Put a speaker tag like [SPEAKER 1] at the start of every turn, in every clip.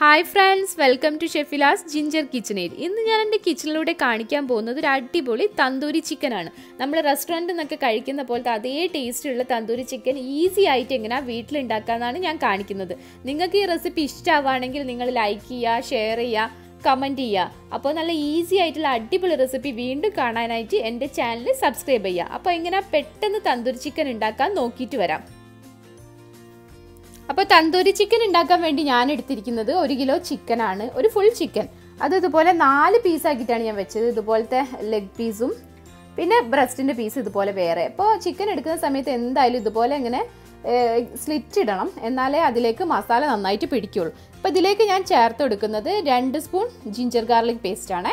[SPEAKER 1] Hi friends welcome to Shefila's ginger കിച്ചണിൽ ഇന്ന് ഞാൻ എന്റെ കിച്ചണിലൂടെ കാണിക്കാൻ പോകുന്നത് ഒരു അടിപൊളി തന്തൂരി ചിക്കനാണ് നമ്മൾ റെസ്റ്റോറന്റിൽ നിന്നൊക്കെ കഴിക്കുന്ന പോലത്തെ അതേ ടേസ്റ്റുള്ള തന്തൂരി ചിക്കൻ ഈസി ആയിട്ട് എങ്ങനെ വീട്ടിൽ വീട്ടിലുണ്ടാക്കാമെന്നാണ് ഞാൻ കാണിക്കുന്നത്. നിങ്ങൾക്ക് ഈ റെസിപ്പി ഇഷ്ടമാവുകയാണെങ്കിൽ നിങ്ങൾ ലൈക്ക് ചെയ്യുക ഷെയർ ചെയ്യുക കമന്റ് ചെയ്യുക. അപ്പോൾ നല്ല ഈസി ആയിട്ടുള്ള അടിപൊളി റെസിപ്പി വീണ്ടും കാണാനായിട്ട് എന്റെ ചാനൽ സബ്സ്ക്രൈബ് ചെയ്യുക. അപ്പോൾ എങ്ങനെ പെട്ടെന്ന് തന്തൂരി ചിക്കൻ ഉണ്ടാക്കാൻ നോക്കിയിട്ട് വരാം. അപ്പോൾ തന്തൂരി ചിക്കൻ ഉണ്ടാക്കാൻ വേണ്ടി ഞാൻ എടുത്തിരിക്കുന്നത് ഒരു കിലോ ചിക്കനാണ് ഒരു ഫുൾ ചിക്കൻ അത് ഇതുപോലെ നാല് പീസ് പീസാക്കിയിട്ടാണ് ഞാൻ വെച്ചത്. ഇതുപോലത്തെ ലെഗ് പീസും പിന്നെ ബ്രസ്റ്റിന്റെ പീസ് ഇതുപോലെ വേറെ. അപ്പോൾ ചിക്കൻ എടുക്കുന്ന സമയത്ത് എന്തായാലും ഇതുപോലെ ഇങ്ങനെ സ്ലിറ്റ് ഇടണം. എന്നാലേ അതിലേക്ക് മസാല നന്നായിട്ട് പിടിക്കുള്ളൂ. അപ്പോൾ ഇതിലേക്ക് ഞാൻ ചേർത്ത് കൊടുക്കുന്നത് രണ്ട് സ്പൂൺ ജിഞ്ചർ ഗാർലിക് പേസ്റ്റാണ്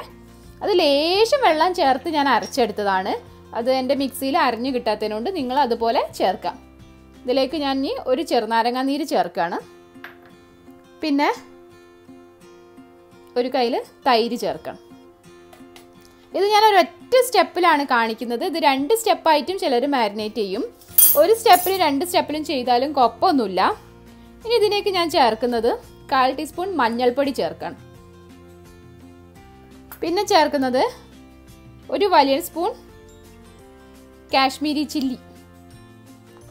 [SPEAKER 1] അത് ലേശം വെള്ളം ചേർത്ത് ഞാൻ അരച്ചെടുത്തതാണ്. അത് എന്റെ മിക്സിയിൽ അരഞ്ഞു കിട്ടാത്തതിനോണ്ട് നിങ്ങൾ അതുപോലെ ചേർക്കാം. ഇതിലേക്ക് ഞാൻ ഇനി ഒരു ചെറുനാരങ്ങ നീര് ചേർക്കുകയാണ്. പിന്നെ ഒരു കയ്യിൽ തൈര് ചേർക്കണം. ഇത് ഞാൻ ഒരു ഒരൊറ്റ സ്റ്റെപ്പിലാണ് കാണിക്കുന്നത്. ഇത് രണ്ട് സ്റ്റെപ്പായിട്ടും ചിലർ മാരിനേറ്റ് ചെയ്യും. ഒരു സ്റ്റെപ്പിലും രണ്ട് സ്റ്റെപ്പിലും ചെയ്താലും കുഴപ്പമൊന്നുമില്ല. ഇനി ഇതിലേക്ക് ഞാൻ ചേർക്കുന്നത് കാൽ ടീസ്പൂൺ മഞ്ഞൾപ്പൊടി ചേർക്കണം. പിന്നെ ചേർക്കുന്നത് ഒരു വലിയ spoon Kashmiri chilli.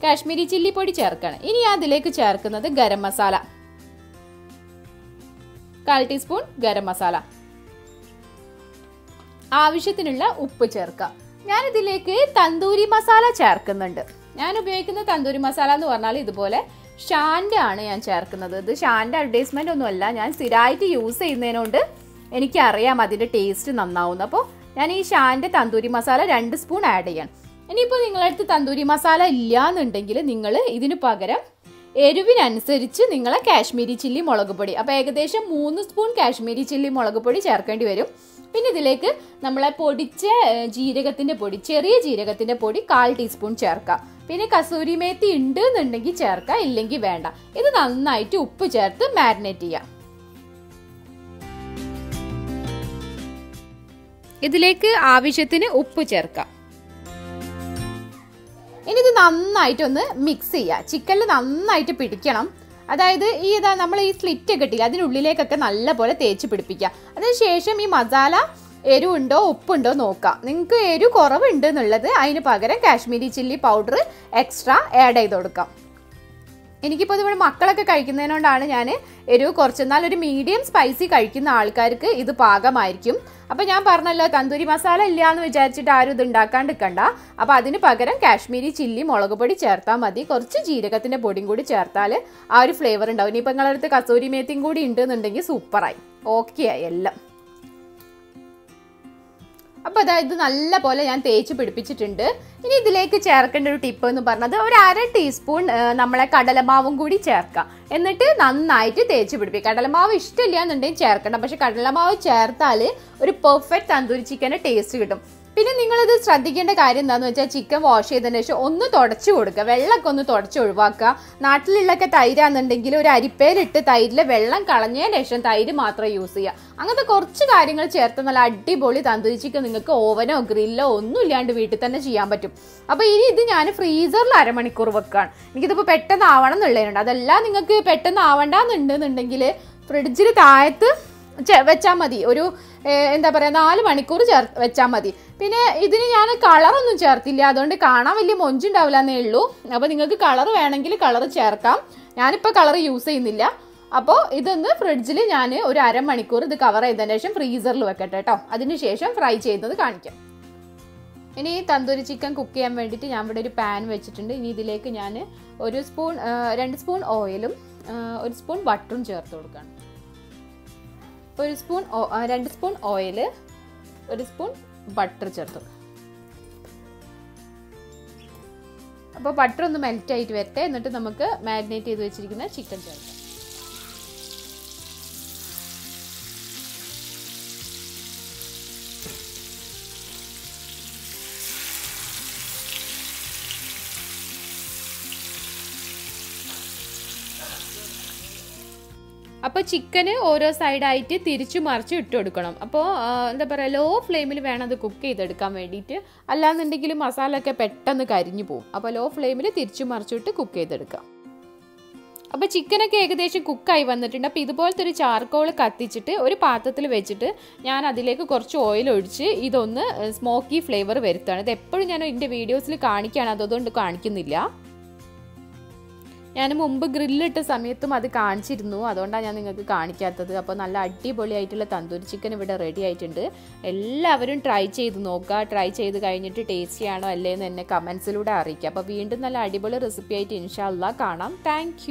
[SPEAKER 1] Kashmiri chilli പൊടി ചേർക്കണം. ഇനി അതിലേക്ക് ചേർക്കുന്നത് ഗരം മസാല. കാൽ ടീസ്പൂൺ ഗരം മസാല. ആവശ്യത്തിനുള്ള ഉപ്പ് ചേർക്കാം ഞാൻ ഇതിലേക്ക് തന്തൂരി മസാല ചേർക്കുന്നുണ്ട്. ഞാൻ ഉപയോഗിക്കുന്ന തന്തൂരി മസാല എന്ന് പറഞ്ഞാൽ ഇതുപോലെ ഷാന്റെ ആണ് ഞാൻ ചേർക്കുന്നത്. ഇത് ഷാന്റെ അഡ്വർടൈസ്മെന്റ് ഒന്നുമല്ല ഞാൻ സ്ഥിരമായിട്ട് യൂസ് ചെയ്യുന്നതിനോണ്ട് എനിക്കറിയാം അതിന്റെ ടേസ്റ്റ് നന്നാവുന്നു. അപ്പോൾ ഞാൻ ഈ ഷാന്റെ തന്തൂരി മസാല രണ്ട് സ്പൂൺ ആഡ് ചെയ്യണം. ഇനിയിപ്പോൾ നിങ്ങളടുത്ത് തന്തൂരി മസാല ഇല്ല എന്നുണ്ടെങ്കിൽ നിങ്ങൾ ഇതിന് പകരം എരിവിനനുസരിച്ച് നിങ്ങൾ കാശ്മീരി ചില്ലി മുളക് പൊടി. അപ്പോൾ ഏകദേശം മൂന്ന് സ്പൂൺ കാശ്മീരി ചില്ലി മുളക് പൊടി ചേർക്കേണ്ടി വരും. പിന്നെ ഇതിലേക്ക് നമ്മളെ പൊടിച്ച ജീരകത്തിന്റെ പൊടി ചെറിയ ജീരകത്തിന്റെ പൊടി കാൽ ടീസ്പൂൺ ചേർക്കാം പിന്നെ കസൂരി മേത്തി ഉണ്ട് എന്നുണ്ടെങ്കിൽ ചേർക്കാം ഇല്ലെങ്കിൽ വേണ്ട. ഇത് നന്നായിട്ട് ഉപ്പ് ചേർത്ത് മാരിനേറ്റ് ചെയ്യാം. ഇതിലേക്ക് ആവശ്യത്തിന് ഉപ്പ് ചേർക്കാം. ഇനി ഇത് നന്നായിട്ടൊന്ന് മിക്സ് ചെയ്യുക ചിക്കനിൽ നന്നായിട്ട് പിടിക്കണം. അതായത് ഈ ഇതാ നമ്മൾ ഈ സ്ലിറ്റ് ഒക്കെ ഇട്ടില്ല അതിനുള്ളിലേക്കൊക്കെ നല്ലപോലെ തേച്ച് പിടിപ്പിക്കുക. അതിനുശേഷം ഈ മസാല എരിവുണ്ടോ ഉപ്പുണ്ടോ നോക്കാം. നിങ്ങൾക്ക് എരിവ് കുറവുണ്ട് എന്നുള്ളത് അതിന് പകരം Kashmiri chilli powder extra add ചെയ്ത് കൊടുക്കാം. എനിക്കിപ്പോൾ ഇതിവിടെ മക്കളൊക്കെ കഴിക്കുന്നതിനോണ്ടാണ് ഞാൻ എരിവ് കുറച്ച് ഒരു മീഡിയം സ്പൈസി കഴിക്കുന്ന ആൾക്കാർക്ക് ഇത് പാകമായിരിക്കും. അപ്പോൾ ഞാൻ പറഞ്ഞല്ലോ തന്തൂരി മസാല ഇല്ല എന്ന് വിചാരിച്ചിട്ട് ആരും ഇത് ഉണ്ടാക്കാണ്ട് നിൽക്കണ്ട അപ്പോൾ അതിന് പകരം കാശ്മീരി ചില്ലി മുളക് പൊടി ചേർത്താൽ മതി. കുറച്ച് ജീരകത്തിന്റെ പൊടിയും കൂടി ചേർത്താൽ ആ ഒരു ഫ്ലേവർ ഉണ്ടാവും. ഇനിയിപ്പോൾ നിങ്ങളടുത്ത് കസൂരി മേത്തിയും കൂടി ഉണ്ട് എന്നുണ്ടെങ്കിൽ സൂപ്പറായി ഓക്കെ ആയി എല്ലാം. അപ്പോൾ അതായത് നല്ല പോലെ ഞാൻ തേച്ച് പിടിപ്പിച്ചിട്ടുണ്ട്. ഇനി ഇതിലേക്ക് ചേർക്കേണ്ട ഒരു ടിപ്പ് എന്ന് പറഞ്ഞത് ഒരു അര ടീസ്പൂൺ നമ്മളെ കടലമാവും കൂടി ചേർക്കാം. എന്നിട്ട് നന്നായിട്ട് തേച്ച് പിടിപ്പിക്കുക കടലമാവ് ഇഷ്ടമില്ല എന്നുണ്ടെങ്കിൽ ചേർക്കണം. പക്ഷെ കടലമാവ് ചേർത്താൽ ഒരു പെർഫെക്റ്റ് തന്തൂരി ചിക്കന്റെ ടേസ്റ്റ് കിട്ടും. പിന്നെ നിങ്ങളിത് ശ്രദ്ധിക്കേണ്ട കാര്യം എന്താണെന്ന് വെച്ചാൽ ചിക്കൻ വാഷ് ചെയ്തതിന് ശേഷം ഒന്ന് തുടച്ചു കൊടുക്കുക. വെള്ളമൊക്കെ ഒന്ന് തുടച്ച് ഒഴിവാക്കുക. നാട്ടിലുള്ളൊക്കെ തൈരാണെന്നുണ്ടെങ്കിൽ ഒരു അരിപ്പയിലിട്ട് തൈരിൽ വെള്ളം കളഞ്ഞതിന് ശേഷം തൈര് മാത്രം യൂസ് ചെയ്യുക. അങ്ങനത്തെ കുറച്ച് കാര്യങ്ങൾ ചേർത്ത് നല്ല അടിപൊളി തന്തൂരി ചിക്കൻ നിങ്ങൾക്ക് ഓവനോ ഗ്രില്ലോ ഒന്നും ഇല്ലാണ്ട് വീട്ടിൽ തന്നെ ചെയ്യാൻ പറ്റും. അപ്പോൾ ഇനി ഇത് ഞാൻ ഫ്രീസറിൽ അരമണിക്കൂർ വെക്കുകയാണ് എനിക്കിതിപ്പോൾ പെട്ടെന്ന് ആവണം എന്നുള്ളതിനുണ്ട്. അതെല്ലാം നിങ്ങൾക്ക് പെട്ടെന്ന് ആവണ്ടെന്നുണ്ടെന്നുണ്ടെങ്കിൽ ഫ്രിഡ്ജിൽ താഴത്ത് വെച്ചാൽ മതി. ഒരു എന്താ പറയുക നാല് മണിക്കൂർ ചേർ വെച്ചാൽ മതി. പിന്നെ ഇതിന് ഞാൻ കളറൊന്നും ചേർത്തില്ല. അതുകൊണ്ട് കാണാൻ വലിയ മൊഞ്ചുണ്ടാവില്ല എന്നേ ഉള്ളൂ. അപ്പോൾ നിങ്ങൾക്ക് കളർ വേണമെങ്കിൽ കളർ ചേർക്കാം. ഞാനിപ്പോൾ കളർ യൂസ് ചെയ്യുന്നില്ല. അപ്പോൾ ഇതൊന്ന് ഫ്രിഡ്ജിൽ ഞാൻ ഒരു അരമണിക്കൂർ ഇത് കവർ ചെയ്തതിന് ശേഷം ഫ്രീസറിൽ വെക്കട്ടെ കേട്ടോ. അതിന് ശേഷം ഫ്രൈ ചെയ്യുന്നത് കാണിക്കാം. ഇനി ഈ തന്തൂരി ചിക്കൻ കുക്ക് ചെയ്യാൻ വേണ്ടിയിട്ട് ഞാൻ ഇവിടെ ഒരു പാൻ വെച്ചിട്ടുണ്ട്. ഇനി ഇതിലേക്ക് ഞാൻ ഒരു സ്പൂൺ രണ്ട് സ്പൂൺ ഓയിലും ഒരു സ്പൂൺ ബട്ടറും ചേർത്ത് കൊടുക്കുകയാണ് ഒരു സ്പൂൺ രണ്ട് സ്പൂൺ ഓയിൽ ഒരു സ്പൂൺ ബട്ടർ ചേർത്തു. അപ്പോൾ ബട്ടർ ഒന്ന് മെൽറ്റ് ആയിട്ട് വരട്ടെ. എന്നിട്ട് നമുക്ക് മാരിനേറ്റ് ചെയ്ത് വെച്ചിരിക്കുന്ന ചിക്കൻ ചേർക്കാം. അപ്പോൾ ചിക്കന് ഓരോ സൈഡായിട്ട് തിരിച്ചു മറിച്ച് ഇട്ട് കൊടുക്കണം. അപ്പോൾ എന്താ പറയുക ലോ ഫ്ലെയിമിൽ വേണം അത് കുക്ക് ചെയ്തെടുക്കാൻ വേണ്ടിയിട്ട്. അല്ലാന്നുണ്ടെങ്കിൽ മസാല ഒക്കെ പെട്ടെന്ന് കരിഞ്ഞു പോകും അപ്പോൾ ലോ ഫ്ലെയിമിൽ തിരിച്ചു മറിച്ചിട്ട് കുക്ക് ചെയ്തെടുക്കാം അപ്പോൾ ചിക്കനൊക്കെ ഏകദേശം കുക്കായി വന്നിട്ടുണ്ട്. അപ്പോൾ ഇതുപോലത്തെ ഒരു ചാർക്കോൾ കത്തിച്ചിട്ട് ഒരു പാത്രത്തിൽ വെച്ചിട്ട് ഞാൻ അതിലേക്ക് കുറച്ച് ഓയിൽ ഒഴിച്ച് ഇതൊന്ന് സ്മോക്കി ഫ്ലേവർ വരുത്തുകയാണ്. ഇത് എപ്പോഴും ഞാൻ എന്റെ വീഡിയോസിൽ കാണിക്കുകയാണ്. അതുകൊണ്ട് കാണിക്കുന്നില്ല. ഞാൻ മുമ്പ് ഗ്രില്ലിട്ട സമയത്തും അത് കാണിച്ചിരുന്നു. അതുകൊണ്ടാണ് ഞാൻ നിങ്ങൾക്ക് കാണിക്കാത്തത്. അപ്പോൾ നല്ല അടിപൊളിയായിട്ടുള്ള തന്തൂരി ചിക്കൻ ഇവിടെ റെഡി ആയിട്ടുണ്ട്. എല്ലാവരും ട്രൈ ചെയ്ത് നോക്കുക. ട്രൈ ചെയ്ത് കഴിഞ്ഞിട്ട് ടേസ്റ്റി ആണോ അല്ലേ എന്ന് എന്നെ കമൻസിലൂടെ അറിയിക്കുക. അപ്പോൾ വീണ്ടും നല്ല അടിപൊളി റെസിപ്പി ആയിട്ട് ഇൻഷാല്ല കാണാം. താങ്ക്